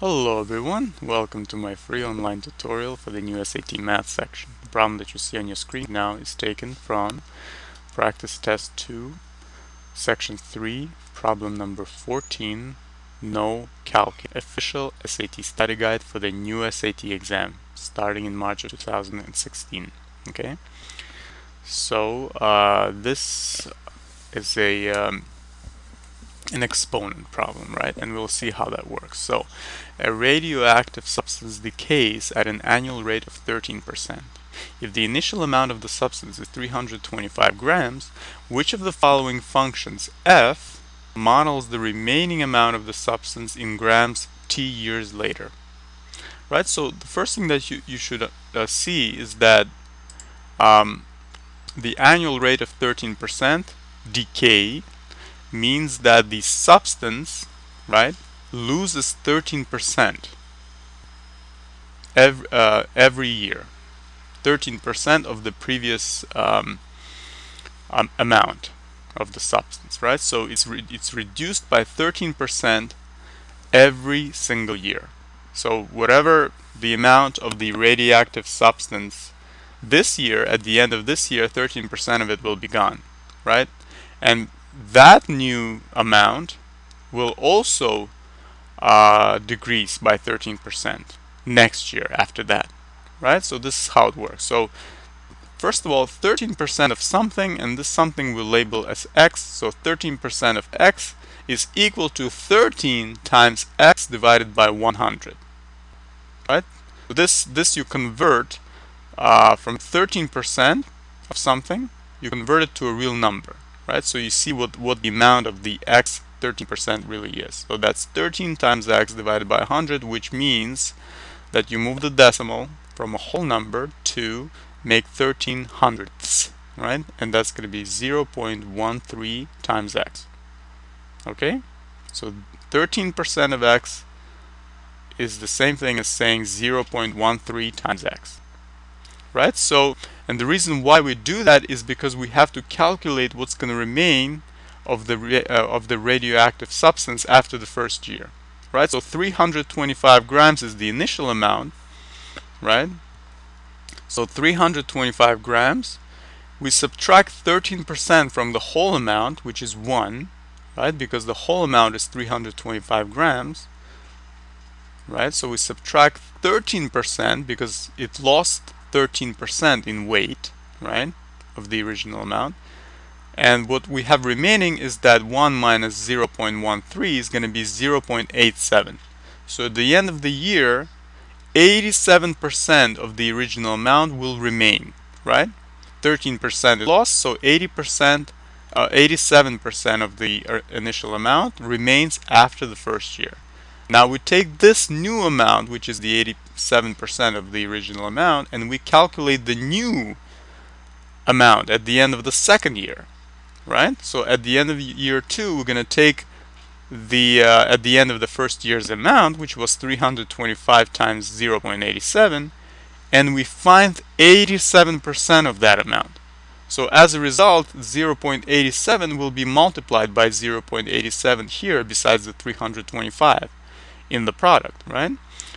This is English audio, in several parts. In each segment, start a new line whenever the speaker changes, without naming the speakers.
Hello everyone, welcome to my free online tutorial for the new SAT Math section. The problem that you see on your screen now is taken from Practice Test 2, Section 3, problem number 14, No Calc, official SAT study guide for the new SAT exam, starting in March of 2016. Okay, so uh, this is a um, an exponent problem, right? And we'll see how that works. So, a radioactive substance decays at an annual rate of 13%. If the initial amount of the substance is 325 grams, which of the following functions f models the remaining amount of the substance in grams t years later? Right, so the first thing that you, you should uh, see is that um, the annual rate of 13% decay means that the substance, right, loses 13% every, uh, every year. 13% of the previous um, um, amount of the substance, right? So it's re it's reduced by 13% every single year. So whatever the amount of the radioactive substance this year, at the end of this year, 13% of it will be gone, right? And that new amount will also uh, decrease by 13% next year after that, right? So this is how it works. So first of all, 13% of something, and this something we'll label as x, so 13% of x is equal to 13 times x divided by 100, right? So this, this you convert uh, from 13% of something, you convert it to a real number right? So you see what, what the amount of the x 13% really is. So that's 13 times x divided by 100, which means that you move the decimal from a whole number to make 13 hundredths, right? And that's going to be 0.13 times x. Okay? So 13% of x is the same thing as saying 0.13 times x. Right? So and the reason why we do that is because we have to calculate what's going to remain of the uh, of the radioactive substance after the first year. Right? So 325 grams is the initial amount, right? So 325 grams. We subtract 13% from the whole amount, which is 1, right? Because the whole amount is 325 grams, right? So we subtract 13% because it lost 13% in weight, right, of the original amount. And what we have remaining is that 1 minus 0.13 is going to be 0.87. So at the end of the year, 87% of the original amount will remain, right? 13% is lost, so 80%, uh, 87% of the uh, initial amount remains after the first year. Now we take this new amount, which is the 87% of the original amount, and we calculate the new amount at the end of the second year, right? So at the end of year two, we're going to take the uh, at the end of the first year's amount, which was 325 times 0.87, and we find 87% of that amount. So as a result, 0.87 will be multiplied by 0.87 here besides the 325 in the product, right?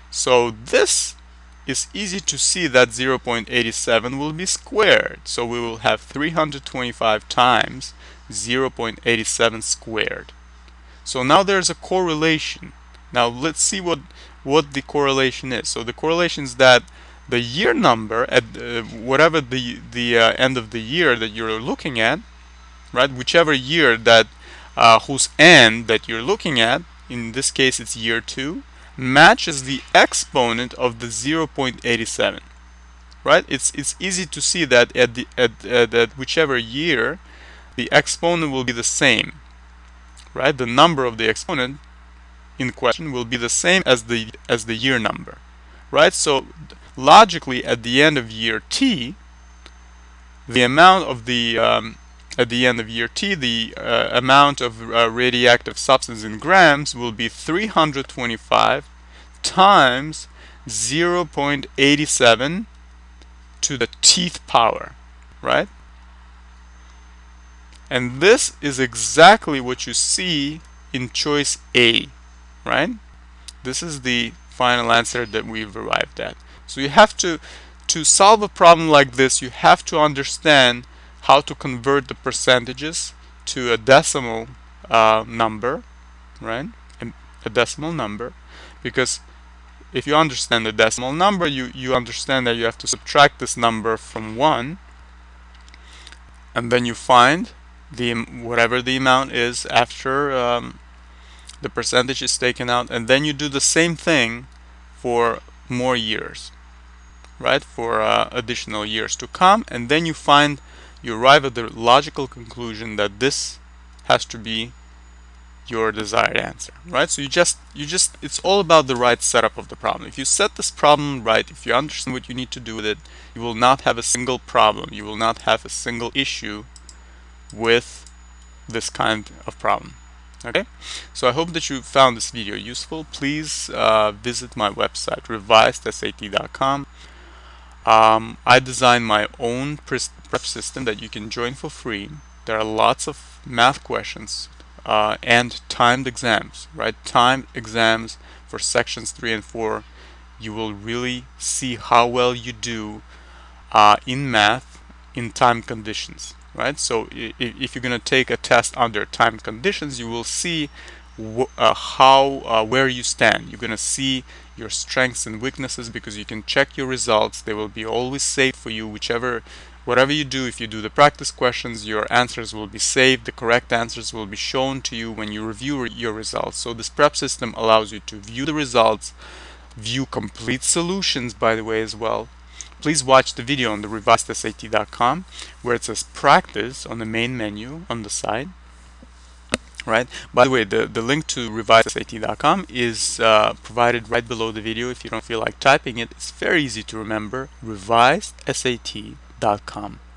So this is easy to see that 0.87 will be squared. So we will have 325 times 0.87 squared. So now there's a correlation. Now let's see what what the correlation is. So the correlation is that the year number at uh, whatever the the uh, end of the year that you're looking at, right? Whichever year that uh, whose end that you're looking at, in this case it's year 2, matches the exponent of the 0.87. Right? It's it's easy to see that at the at, at, at whichever year the exponent will be the same. Right? The number of the exponent in question will be the same as the as the year number. Right? So logically at the end of year t the amount of the um, at the end of year t, the uh, amount of uh, radioactive substance in grams will be 325 times 0.87 to the teeth power, right? And this is exactly what you see in choice A, right? This is the final answer that we've arrived at. So you have to, to solve a problem like this, you have to understand how to convert the percentages to a decimal uh, number, right? A decimal number, because if you understand the decimal number, you, you understand that you have to subtract this number from 1, and then you find the whatever the amount is after um, the percentage is taken out, and then you do the same thing for more years, right? For uh, additional years to come, and then you find you arrive at the logical conclusion that this has to be your desired answer right? So you just you just it's all about the right setup of the problem. If you set this problem right if you understand what you need to do with it you will not have a single problem. You will not have a single issue with this kind of problem okay? So I hope that you found this video useful. Please uh, visit my website revisedsat.com um, I designed my own prep system that you can join for free there are lots of math questions uh, and timed exams, right? Timed exams for sections 3 and 4. You will really see how well you do uh, in math in time conditions, right? So if, you're going to take a test under time conditions, you will see uh, how uh, where you stand. You're going to see your strengths and weaknesses because you can check your results. They will be always safe for you, whichever Whatever you do, if you do the practice questions, your answers will be saved. The correct answers will be shown to you when you review your results. So this prep system allows you to view the results, view complete solutions, by the way, as well. Please watch the video on the revisedsat.com where it says practice on the main menu on the side. Right. By the way, the, the link to revisedsat.com is uh, provided right below the video if you don't feel like typing it. It's very easy to remember. revisedsat.com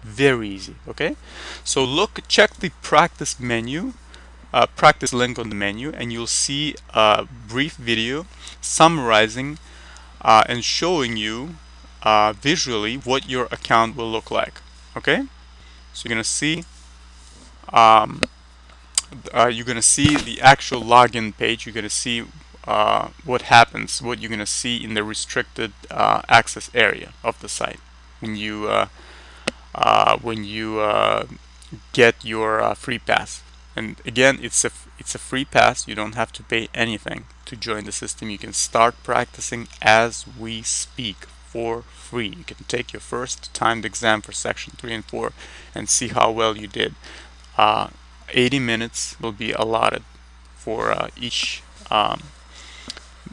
Very easy, okay? So look, check the practice menu, uh, practice link on the menu, and you'll see a brief video summarizing uh, and showing you uh, visually what your account will look like, okay? So you're gonna see um, uh, you're gonna see the actual login page. You're gonna see uh, what happens, what you're gonna see in the restricted uh, access area of the site when you when you uh, get your uh, free pass. And again, it's a it's a free pass. You don't have to pay anything to join the system. You can start practicing as we speak for free. You can take your first timed exam for section 3 and 4 and see how well you did. Uh, 80 minutes will be allotted for uh, each um,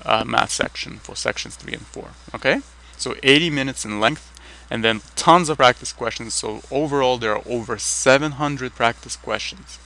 uh, math section for sections 3 and 4. Okay? So 80 minutes in length and then tons of practice questions. So overall, there are over 700 practice questions,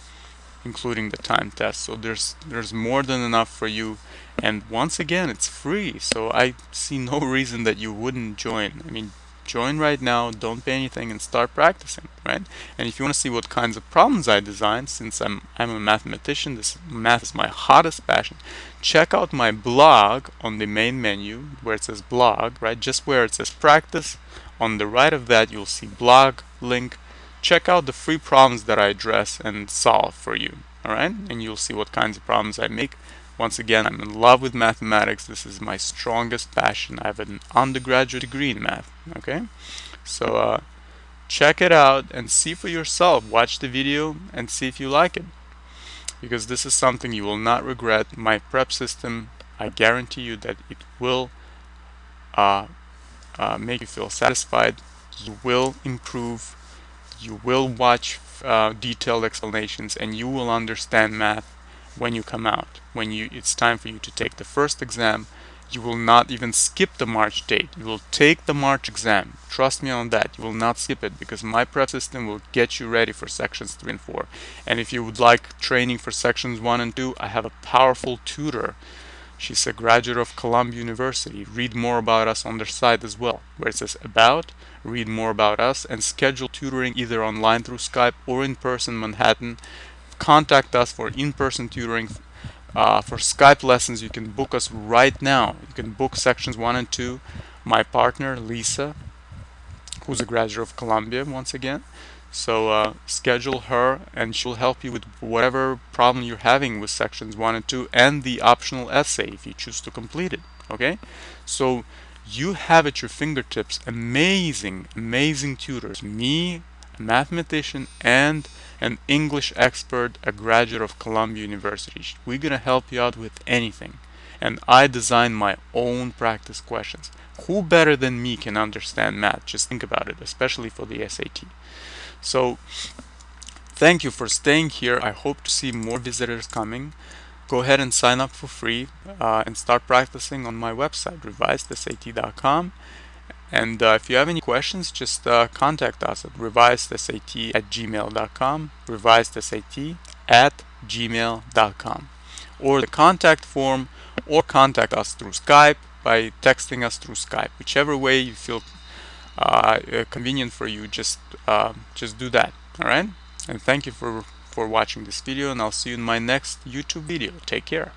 including the time test. So there's there's more than enough for you. And once again, it's free. So I see no reason that you wouldn't join. I mean, join right now, don't pay anything, and start practicing, right? And if you want to see what kinds of problems I design, since I'm I'm a mathematician, this math is my hottest passion. Check out my blog on the main menu where it says blog, right? Just where it says practice. On the right of that, you'll see blog link. Check out the free problems that I address and solve for you, all right? And you'll see what kinds of problems I make. Once again, I'm in love with mathematics. This is my strongest passion. I have an undergraduate degree in math. Okay, so uh, check it out and see for yourself. Watch the video and see if you like it, because this is something you will not regret. My prep system, I guarantee you that it will uh, uh, make you feel satisfied. You will improve. You will watch uh, detailed explanations, and you will understand math when you come out. When you it's time for you to take the first exam, you will not even skip the March date. You will take the March exam. Trust me on that. You will not skip it because my prep system will get you ready for sections 3 and 4. And if you would like training for sections 1 and 2, I have a powerful tutor. She's a graduate of Columbia University. Read more about us on their site as well, where it says About, read more about us, and schedule tutoring either online through Skype or in person Manhattan contact us for in-person tutoring. Uh, for Skype lessons, you can book us right now. You can book sections 1 and 2. My partner, Lisa, who's a graduate of Columbia, once again. So uh, schedule her and she'll help you with whatever problem you're having with sections 1 and 2 and the optional essay if you choose to complete it. Okay? So you have at your fingertips amazing, amazing tutors. Me, a mathematician, and an English expert, a graduate of Columbia University. We're going to help you out with anything. And I design my own practice questions. Who better than me can understand math? Just think about it, especially for the SAT. So, thank you for staying here. I hope to see more visitors coming. Go ahead and sign up for free uh, and start practicing on my website, revisedsat.com. And uh, if you have any questions, just uh, contact us at revisedsat at gmail.com, revisedsat at gmail.com, or the contact form, or contact us through Skype by texting us through Skype. Whichever way you feel convenient for you, just uh, just do that. All right. And thank you for for watching this video, and I'll see you in my next YouTube video. Take care.